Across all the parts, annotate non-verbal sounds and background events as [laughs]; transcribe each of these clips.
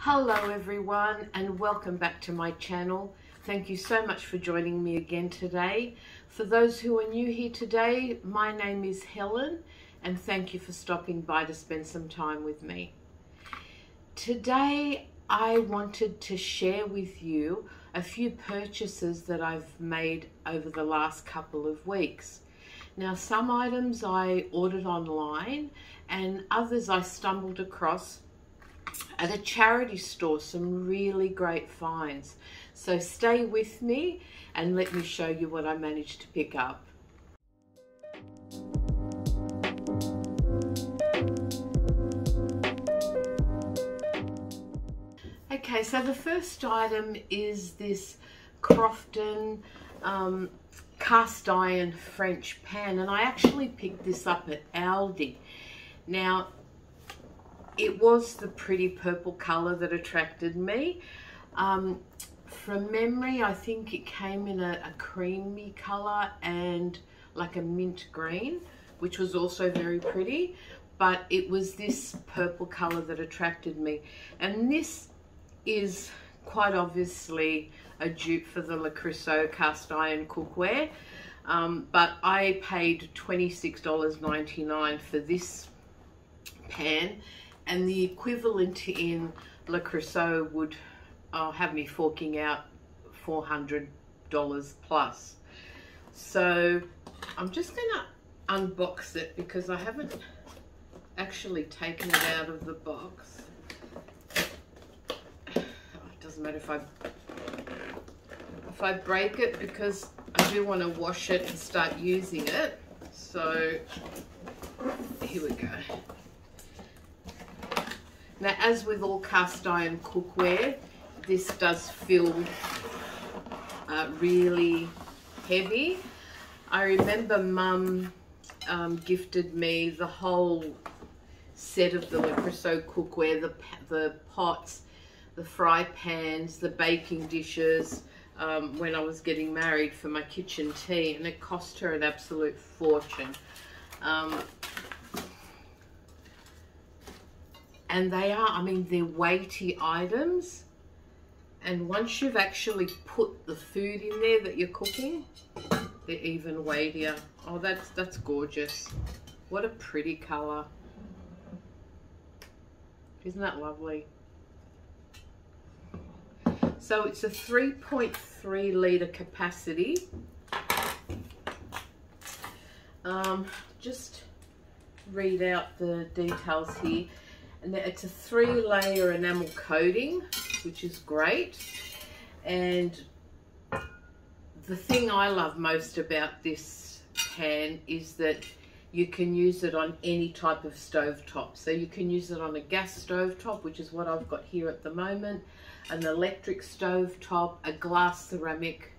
Hello everyone and welcome back to my channel. Thank you so much for joining me again today. For those who are new here today, my name is Eleni and thank you for stopping by to spend some time with me. Today I wanted to share with you a few purchases that I've made over the last couple of weeks. Now some items I ordered online and others I stumbled across at a charity store some really great finds. So stay with me and let me show you what I managed to pick up. Okay, so the first item is this Crofton um, cast iron French pan and I actually picked this up at Aldi. Now it was the pretty purple color that attracted me. Um, from memory, I think it came in a, a, creamy color and like a mint green, which was also very pretty. But it was this purple color that attracted me. And this is quite obviously a dupe for the Creuset cast iron cookware. Um, but I paid $26.99 for this pan and the equivalent in Le Creuset would uh, have me forking out $400 plus. So I'm just going to unbox it because I haven't actually taken it out of the box. It doesn't matter if I if I break it because I do want to wash it and start using it. So here we go. Now, as with all cast iron cookware, this does feel uh, really heavy. I remember mum um, gifted me the whole set of the Le Creuset cookware, the, the pots, the fry pans, the baking dishes, um, when I was getting married for my kitchen tea and it cost her an absolute fortune. Um, and they are, I mean, they're weighty items. And once you've actually put the food in there that you're cooking, they're even weightier. Oh, that's, that's gorgeous. What a pretty color. Isn't that lovely? So it's a 3.3 litre capacity. Um, just read out the details here and it's a three layer enamel coating which is great. And the thing I love most about this pan is that you can use it on any type of stove top so you can use it on a gas stove top which is what I've got here at the moment an electric stove top a glass ceramic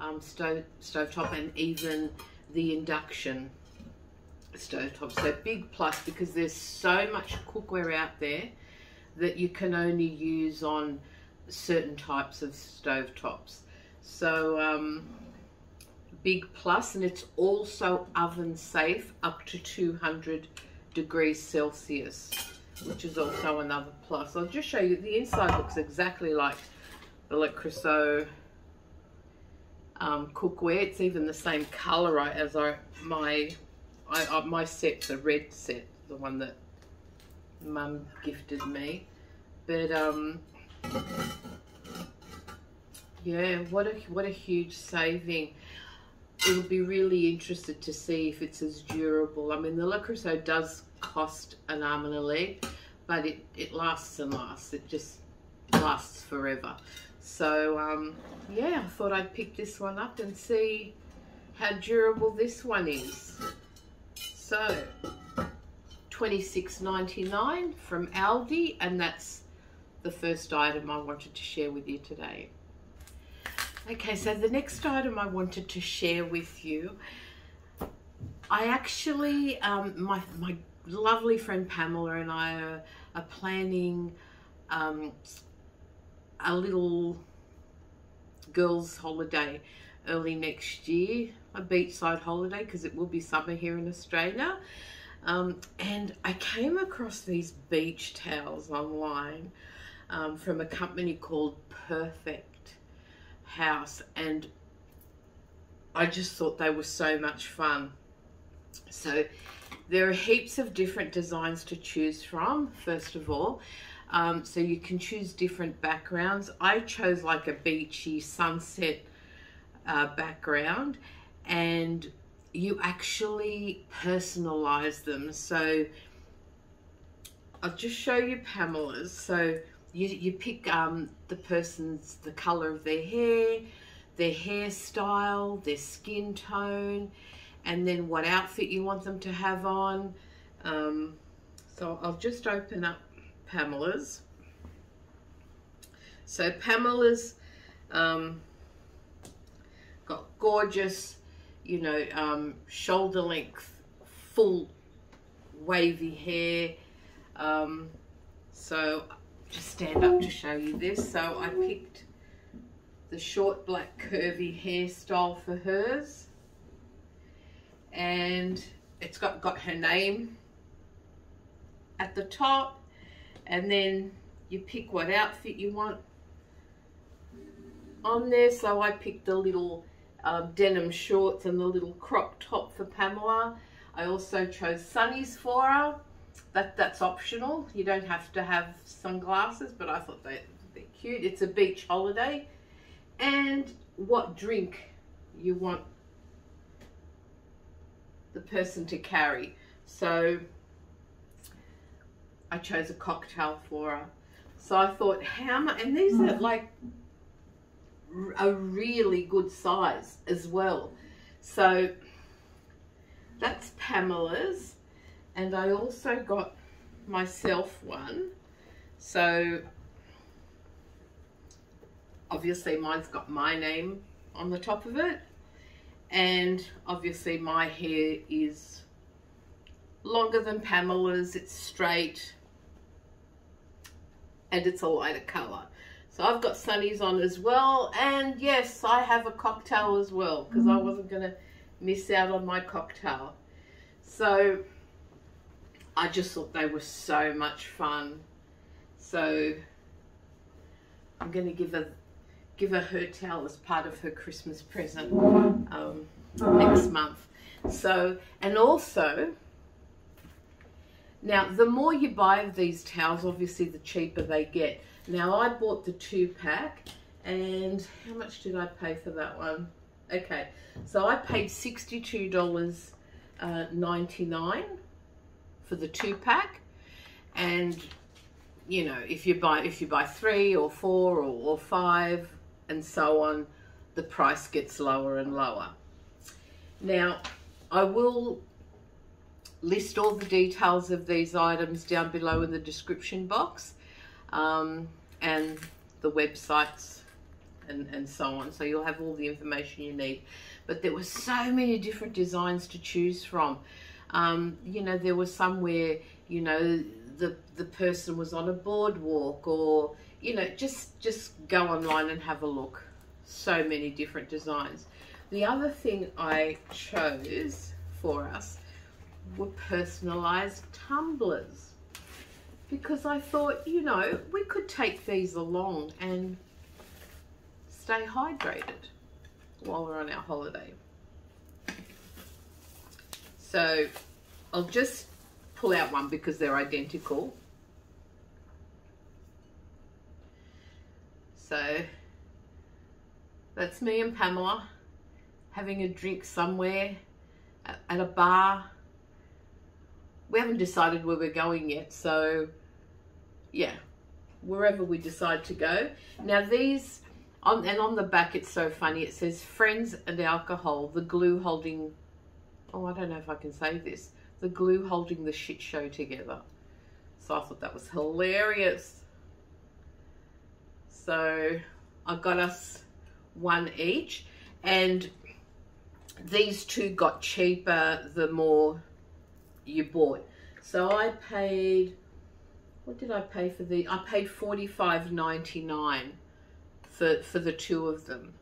um, stove, stove top and even the induction stovetop. So big plus because there's so much cookware out there that you can only use on certain types of stovetops. So um, big plus and it's also oven safe up to 200 degrees Celsius which is also another plus. I'll just show you, the inside looks exactly like the Le Creuset um, cookware. It's even the same colour as our, my I, I, my set's a red set, the one that mum gifted me. But um, yeah, what a what a huge saving. It'll be really interested to see if it's as durable. I mean, the Le Creuset does cost an arm and a leg, but it, it lasts and lasts. It just lasts forever. So, um, yeah, I thought I'd pick this one up and see how durable this one is. So, $26.99 from Aldi, and that's the first item I wanted to share with you today. Okay, so the next item I wanted to share with you, I actually, um, my, my lovely friend Pamela and I are, are planning um, a little girls' holiday early next year, a beachside holiday because it will be summer here in Australia. Um, and I came across these beach towels online. um, from a company called Pawfect House and I just thought they were so much fun. So there are heaps of different designs to choose from, first of all. Um, so you can choose different backgrounds. I chose like a beachy sunset uh, background and you actually personalize them. So I'll just show you Pamela's. So you, you pick um, the person's, the color of their hair, their hairstyle, their skin tone, and then what outfit you want them to have on. Um, so I'll just open up Pamela's. So Pamela's um, gorgeous, you know, um, shoulder length, full wavy hair. Um, so just stand up to show you this. So I picked the short black curvy hairstyle for hers and it's got, got her name at the top and then you pick what outfit you want on there so I picked the little um, denim shorts and the little crop top for Pamela. I also chose sunnies for her. That that's optional. You don't have to have sunglasses but I thought they, they're cute. It's a beach holiday. And what drink you want the person to carry. So I chose a cocktail for her. So I thought, how much, and these are like a really good size as well. So that's Pamela's. And I also got myself one. So obviously mine's got my name on the top of it and obviously my hair is longer than Pamela's it's straight and it's a lighter color so I've got sunnies on as well and yes I have a cocktail as well because I wasn't gonna miss out on my cocktail so I just thought they were so much fun so I'm gonna give a give her her towel as part of her Christmas present um, next month. So, and also, now the more you buy of these towels, obviously the cheaper they get. Now I bought the two pack and how much did I pay for that one? Okay, so I paid $62.99 uh, for the two pack and you know if you buy if you buy three or four or, or five and so on, the price gets lower and lower. Now, I will list all the details of these items down below in the description box um, and the websites and, and so on. So you'll have all the information you need. But there were so many different designs to choose from. Um, you know, there was some where, you know, the, the person was on a boardwalk or, you know, just, just go online and have a look. So many different designs. The other thing I chose for us were personalized tumblers because I thought, you know, we could take these along and stay hydrated while we're on our holiday. So I'll just pull out one because they're identical. So that's me and Pamela having a drink somewhere at a bar. We haven't decided where we're going yet, so yeah, wherever we decide to go. Now these, on, and on the back it's so funny, it says friends and alcohol, the glue holding, oh I don't know if I can say this, the glue holding the shit show together. So I thought that was hilarious. So I got us one each and these two got cheaper the more you bought. So I paid, what did I pay for the, I paid forty five ninety nine for, for the two of them.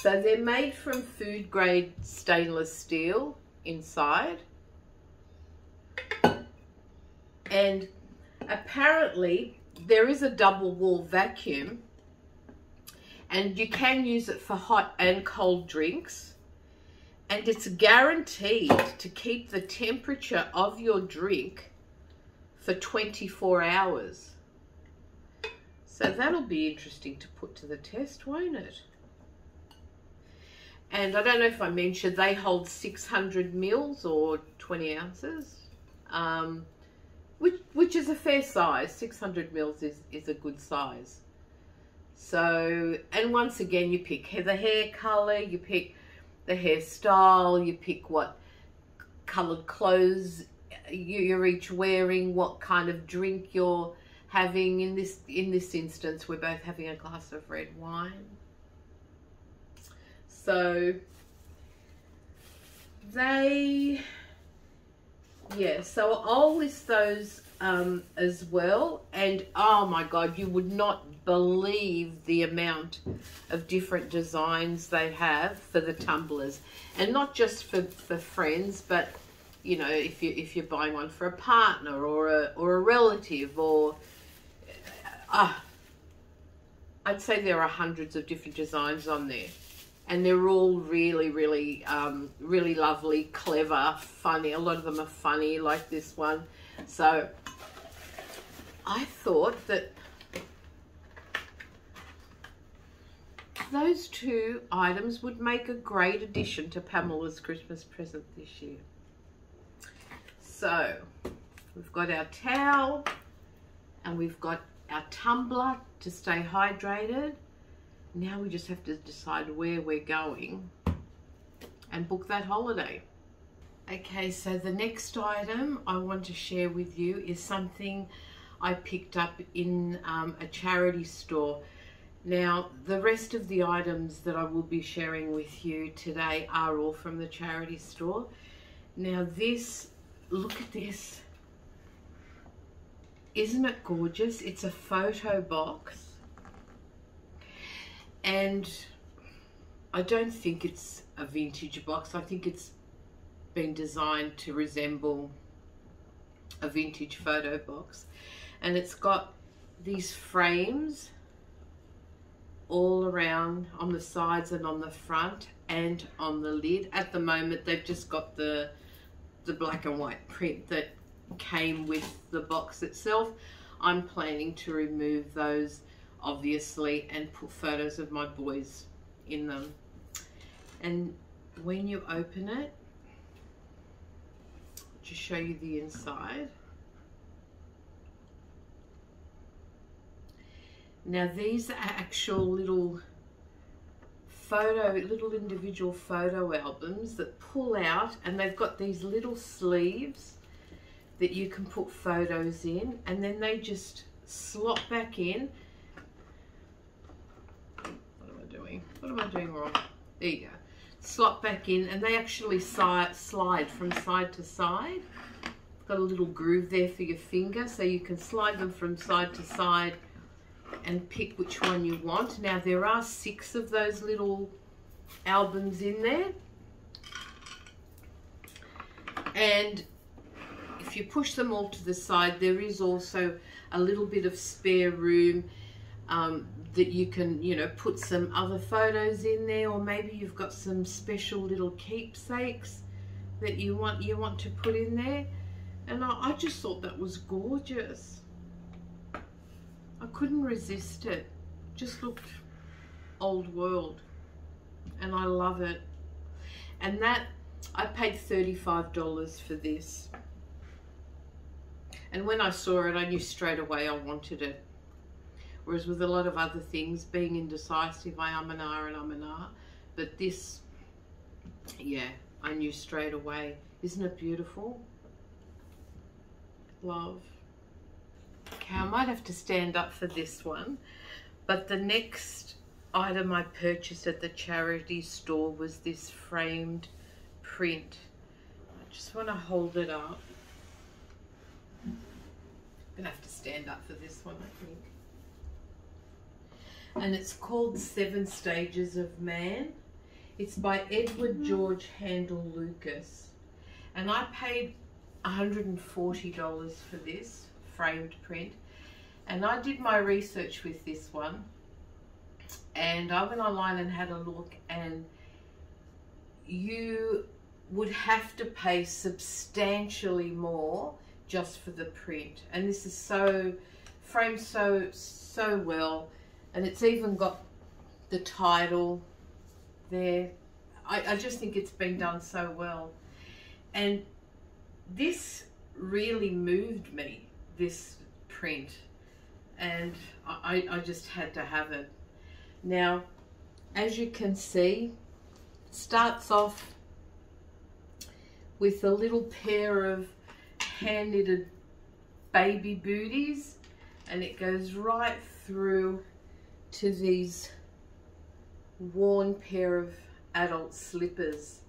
So they're made from food grade stainless steel inside. And apparently there is a double wall vacuum and you can use it for hot and cold drinks and it's guaranteed to keep the temperature of your drink for 24 hours. So that'll be interesting to put to the test, won't it? And I don't know if I mentioned, they hold 600 mils or 20 ounces, um, which, which is a fair size. 600 mils is, is a good size. So, and once again, you pick the hair color, you pick the hairstyle, you pick what colored clothes you're each wearing, what kind of drink you're having. In this, in this instance, we're both having a glass of red wine. So they, yeah, so I'll list those um, as well. And oh my God, you would not believe the amount of different designs they have for the tumblers. And not just for, for friends, but you know, if you if you're buying one for a partner or a or a relative or uh, I'd say there are hundreds of different designs on there and they're all really, really, um, really lovely, clever, funny. A lot of them are funny, like this one. So I thought that those two items would make a great addition to Pamela's Christmas present this year. So we've got our towel and we've got our tumbler to stay hydrated now we just have to decide where we're going and book that holiday. Okay, so the next item I want to share with you is something I picked up in um, a charity store. Now, the rest of the items that I will be sharing with you today are all from the charity store. Now this, look at this. Isn't it gorgeous? It's a photo box and I don't think it's a vintage box. I think it's been designed to resemble a vintage photo box. And it's got these frames all around on the sides and on the front and on the lid. At the moment, they've just got the, the black and white print that came with the box itself. I'm planning to remove those obviously, and put photos of my boys in them. And when you open it, just show you the inside. Now these are actual little photo, little individual photo albums that pull out and they've got these little sleeves that you can put photos in and then they just slot back in What am I doing What am I doing wrong? There you go. Slot back in and they actually slide from side to side. Got a little groove there for your finger so you can slide them from side to side and pick which one you want. Now there are six of those little albums in there. And if you push them all to the side, there is also a little bit of spare room um, that you can, you know, put some other photos in there, or maybe you've got some special little keepsakes that you want you want to put in there. And I, I just thought that was gorgeous. I couldn't resist it. Just looked old world. And I love it. And that, I paid $35 for this. And when I saw it, I knew straight away I wanted it. Whereas with a lot of other things, being indecisive, I am an R and I'm an R. But this, yeah, I knew straight away. Isn't it beautiful? Love. Okay, I might have to stand up for this one. But the next item I purchased at the charity store was this framed print. I just want to hold it up. I'm going to have to stand up for this one, I think and it's called Seven Stages of Man. It's by Edward mm-hmm. George Handel Lucas. And I paid $140 for this framed print. And I did my research with this one. And I went online and had a look and you would have to pay substantially more just for the print. And this is so, framed so, so well. And it's even got the title there. I, I just think it's been done so well. And this really moved me, this print. And I, I just had to have it. Now, as you can see, starts off with a little pair of hand knitted baby booties and it goes right through to these worn pair of adult slippers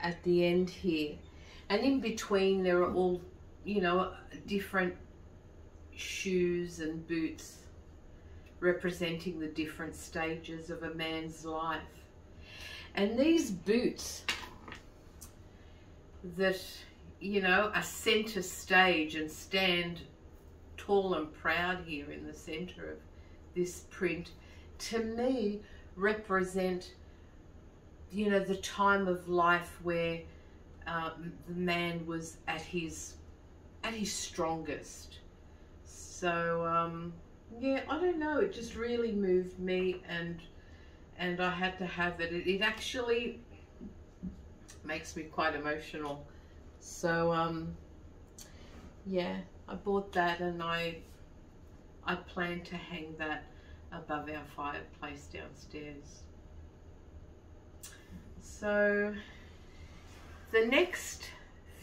at the end here and in between there are all you know different shoes and boots representing the different stages of a man's life. And these boots that, you know, are center stage and stand tall and proud here in the center of this print, to me represent, you know, the time of life where um, the man was at his at his strongest. So um, yeah, I don't know. It just really moved me, and and I had to have it. It, it actually makes me quite emotional. So um, yeah, I bought that and I I plan to hang that above our fireplace downstairs. So the next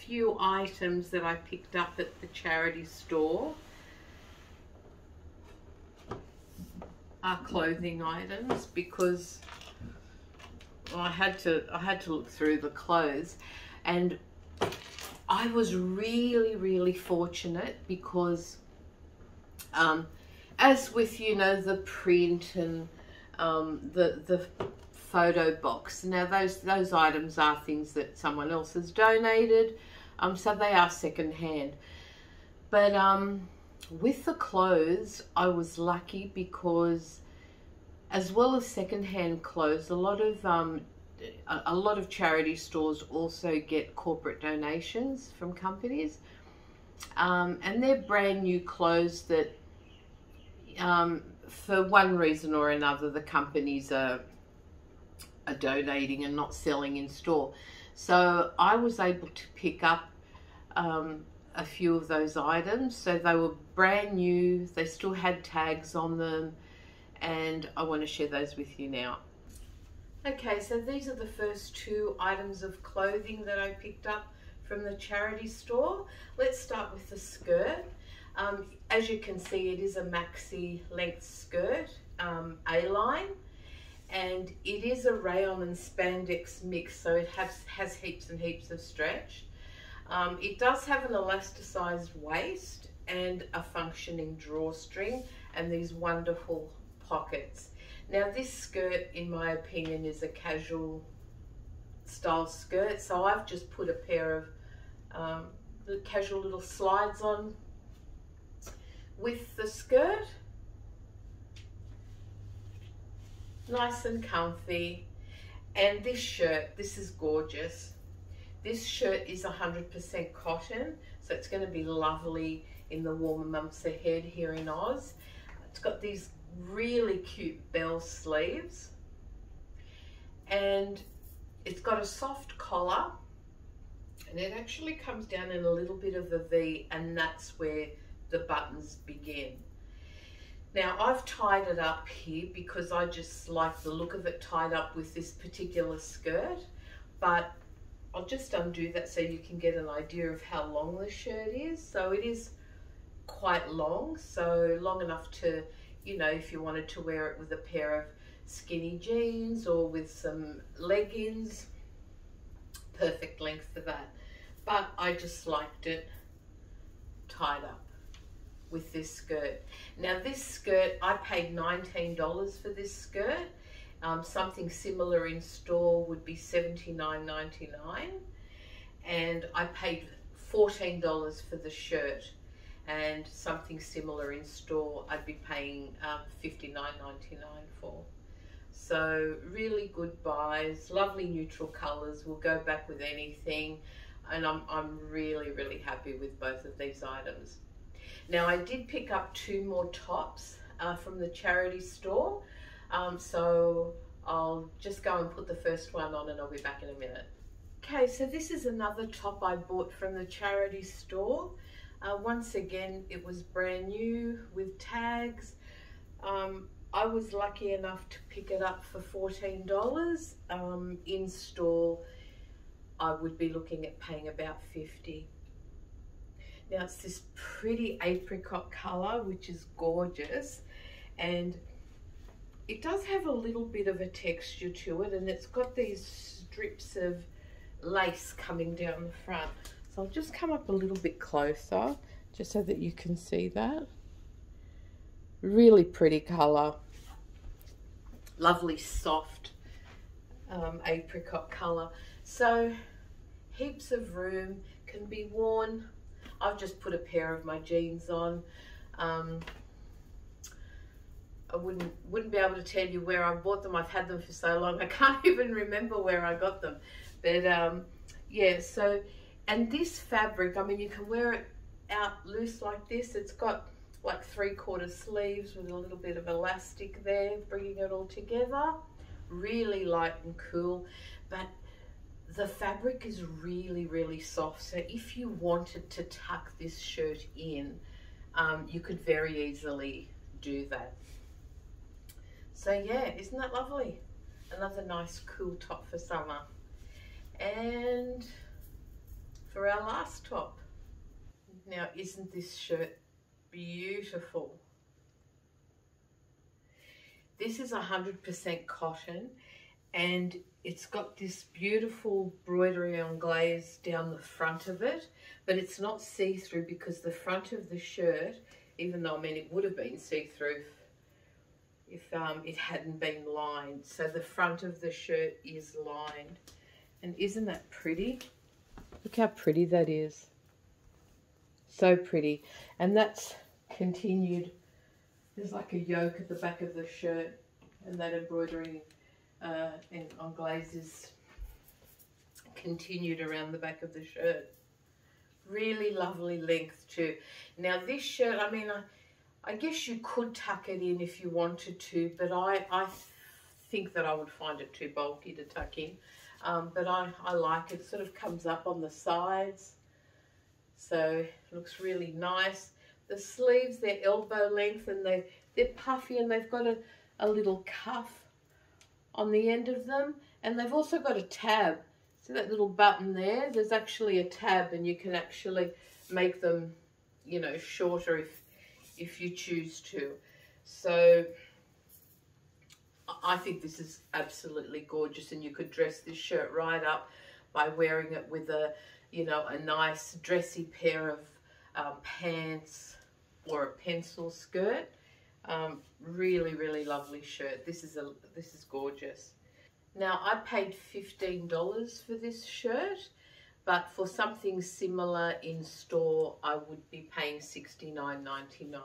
few items that I picked up at the charity store are clothing items because I had to I had to look through the clothes. And I was really really fortunate because um, as with you know the print and um, the the photo box now those those items are things that someone else has donated um, so they are secondhand but um, with the clothes I was lucky because as well as secondhand clothes, a lot of um, a lot of charity stores also get corporate donations from companies, um, and they're brand new clothes that, um, for one reason or another, the companies are are donating and not selling in store. So I was able to pick up um, a few of those items. So they were brand new. They still had tags on them and I want to share those with you now. Okay, so these are the first two items of clothing that I picked up from the charity store. Let's start with the skirt. Um, as you can see, it is a maxi length skirt, um, A-line, and it is a rayon and spandex mix, so it has, has heaps and heaps of stretch. Um, it does have an elasticized waist and a functioning drawstring and these wonderful pockets. Now this skirt, in my opinion, is a casual style skirt. So I've just put a pair of um, casual little slides on with the skirt. Nice and comfy. And this shirt, this is gorgeous. This shirt is 100% cotton, so it's going to be lovely in the warmer months ahead here in Oz. It's got these really cute bell sleeves and it's got a soft collar and it actually comes down in a little bit of a V and that's where the buttons begin. Now I've tied it up here because I just like the look of it tied up with this particular skirt but I'll just undo that so you can get an idea of how long the shirt is. So it is quite long, so long enough to you know, if you wanted to wear it with a pair of skinny jeans or with some leggings, perfect length for that. But I just liked it tied up with this skirt. Now this skirt, I paid $19 for this skirt. Um, something similar in store would be $79.99 and I paid $14 for the shirt and something similar in store I'd be paying um, $59.99 for. So really good buys, lovely neutral colours, we'll go back with anything and I'm, I'm really really happy with both of these items. Now I did pick up two more tops uh, from the charity store um, so I'll just go and put the first one on and I'll be back in a minute. Okay, so this is another top I bought from the charity store. Uh, once again, it was brand new with tags. Um, I was lucky enough to pick it up for $14. Um, in store, I would be looking at paying about 50 Now it's this pretty apricot color, which is gorgeous. And it does have a little bit of a texture to it and it's got these strips of lace coming down the front. So I'll just come up a little bit closer just so that you can see that. Really pretty colour. Lovely soft um, apricot colour. So heaps of room, can be worn. I've just put a pair of my jeans on. Um, I wouldn't wouldn't be able to tell you where I bought them. I've had them for so long. I [laughs] can't even remember where I got them. But um, yeah, so, and this fabric, I mean, you can wear it out loose like this. It's got like three quarter sleeves with a little bit of elastic there, bringing it all together. Really light and cool, but the fabric is really, really soft. So if you wanted to tuck this shirt in, um, you could very easily do that. So yeah, isn't that lovely? Another nice cool top for summer. And for our last top. Now, isn't this shirt beautiful? This is 100% cotton and it's got this beautiful broderie anglaise down the front of it, but it's not see-through because the front of the shirt, even though I mean it would have been see-through if um, it hadn't been lined. So the front of the shirt is lined. And isn't that pretty? Look how pretty that is. So pretty. And that's continued. There's like a yoke at the back of the shirt and that embroidery uh, and anglaise's continued around the back of the shirt. Really lovely length too. Now this shirt, I mean, I, I guess you could tuck it in if you wanted to, but I, I think that I would find it too bulky to tuck in. Um, but I, I like it. it. sort of comes up on the sides. So looks really nice. The sleeves, they're elbow length and they, they're puffy and they've got a, a little cuff on the end of them. And they've also got a tab. See that little button there? There's actually a tab and you can actually make them, you know, shorter if if you choose to. So I think this is absolutely gorgeous and you could dress this shirt right up by wearing it with a, you know, a nice dressy pair of um, pants or a pencil skirt. Um, really, really lovely shirt. This is a this is gorgeous. Now I paid $15 for this shirt but for something similar in store, I would be paying $69.99.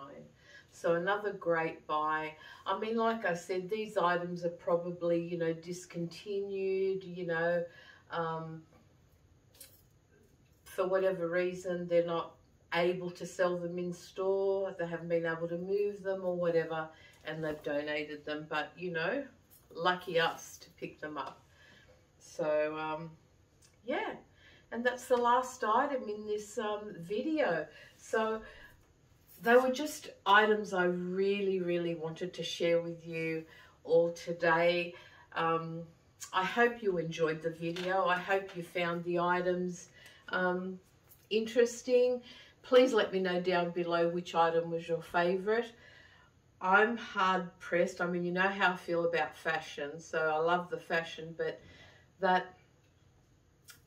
So another great buy. I mean, like I said, these items are probably, you know, discontinued, you know, um, for whatever reason, they're not able to sell them in store. They haven't been able to move them or whatever, and they've donated them. But, you know, lucky us to pick them up. So, um, yeah and that's the last item in this um, video. So they were just items I really, really wanted to share with you all today. Um, I hope you enjoyed the video. I hope you found the items um, interesting. Please let me know down below which item was your favourite. I'm hard pressed. I mean, you know how I feel about fashion, so I love the fashion, but that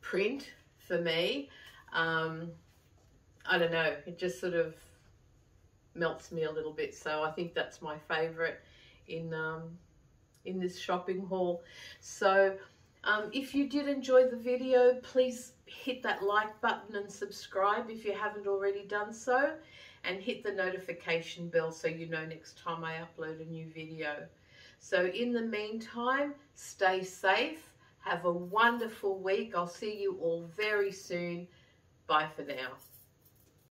print for me. Um, I don't know, it just sort of melts me a little bit. So I think that's my favorite in, um, in this shopping haul. So um, if you did enjoy the video, please hit that like button and subscribe if you haven't already done so. and hit the notification bell so you know next time I upload a new video. So in the meantime, stay safe. Have a wonderful week. I'll see you all very soon. Bye for now.